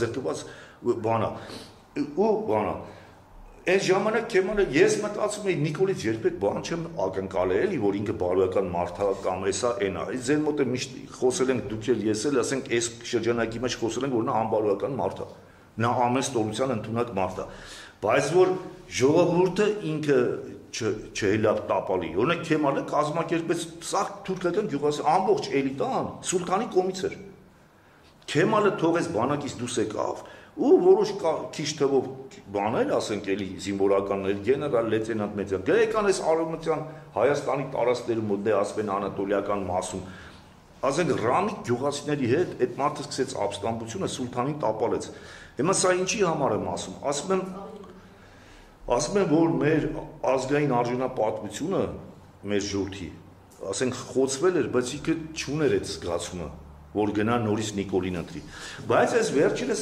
զրկված բանա ու բանա Այս ժամանակ Քեմալը ես մտածում եի Նիկոլից երբեք բան չեմ ակնկալել, էլի որ ինքը բարոյական մարդ է կամ էսա այնա։ Ձեր մոտ է միշտ խոսել ենք դուք էլ ես էլ, ասենք այս շրջանակի մեջ խոսել ենք որ նա անբարոյական մարդ է։ Նա ամեն ստորության ընդունակ մարդ է։ Բայց որ ժողովուրդը ինքը չհելավ տապալի։ Օրինակ Քեմալը կազմակերպեց սա թուրքական գյուղասի ամբողջ էլիտան սուլտանի կողմից էր։ Քեմալը թողեց բանակից դուրս եկավ ու որոշ քիչ թվով բաներ, ասենք էլի զինվորականներ, գեներալ լեյտենանտ մեծան, գերեկան այս արևմտյան Հայաստանի տարածքներում մոտ դե ասվեն անատոլիական մասում ասենք ռամիկ գյուղացիների հետ այդ մարդը սկսեց ապստամբությունը սուլթանին տապալեց։ Հիմա սա ինչի համար եմ ասում։ Ասում եմ ասում եմ որ մեր ազգային արժանապատվությունը մեր ժողովրդի ասենք խոցվել էր, բայց ինքը չուներ այդ զգացումը որ գնա նորից Նիկոլին ընտրի։ Բայց այս վերջինս